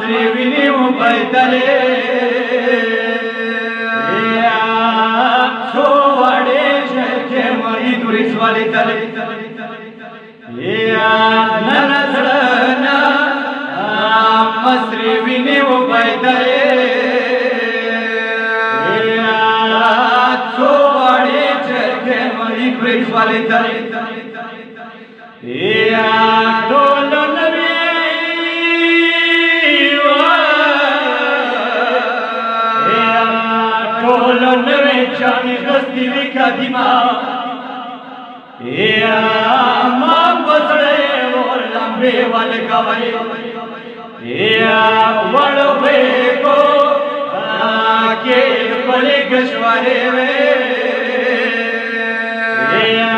سريبني وبيتلي شو وڑے شرکے مری دوریس والی تلی یا ننزڑنا مسری بینی و بیدلی یا شو وڑے شرکے مری دوریس والی تلی چانه غستی وکدما یا ما بسړې ور لمبه ول کوي یا وړوي کو کې پلي گشواره وې یا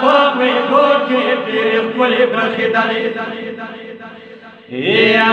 په مې کو کې پیر پلي برخې دلې یا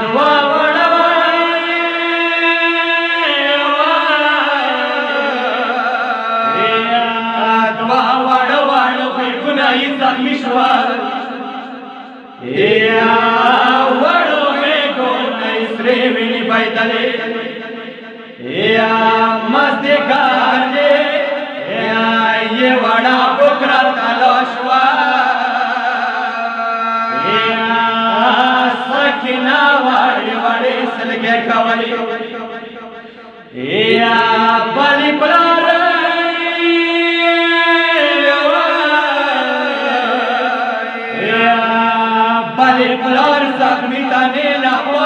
izan mishwar ya wado me ko nai sre vini baidale ya masti kaje ya ye wada bukra talashwa ya sakina wadi wadi silge kawali ya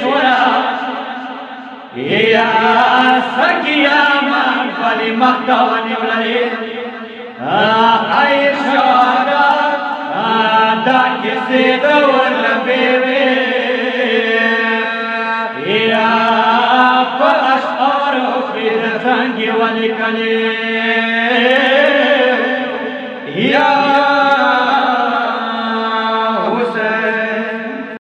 شورا. يا سکی آمان فلی مقدونی ولری ای شورا دا کسی دور لبیوی يا پر اشعار و فیر تنگی ولی کنی